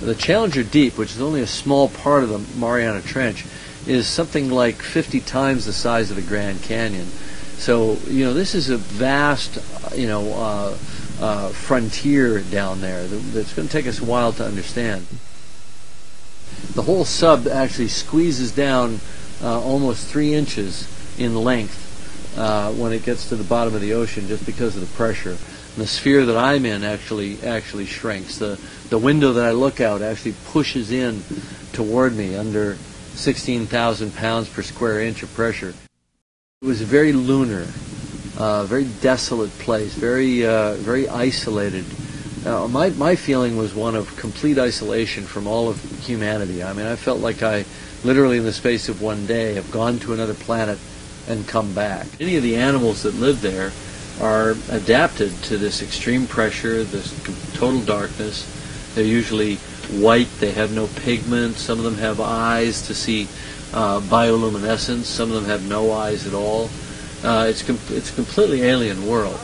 The Challenger Deep, which is only a small part of the Mariana Trench, is something like 50 times the size of the Grand Canyon. So, you know, this is a vast, you know, uh, uh, frontier down there that's going to take us a while to understand. The whole sub actually squeezes down uh, almost three inches in length uh, when it gets to the bottom of the ocean just because of the pressure. The sphere that I'm in actually actually shrinks. The the window that I look out actually pushes in toward me under 16,000 pounds per square inch of pressure. It was a very lunar, uh, very desolate place, very uh, very isolated. Uh, my my feeling was one of complete isolation from all of humanity. I mean, I felt like I literally in the space of one day have gone to another planet and come back. Any of the animals that live there are adapted to this extreme pressure, this total darkness. They're usually white. They have no pigment. Some of them have eyes to see uh, bioluminescence. Some of them have no eyes at all. Uh, it's com- it's a completely alien world.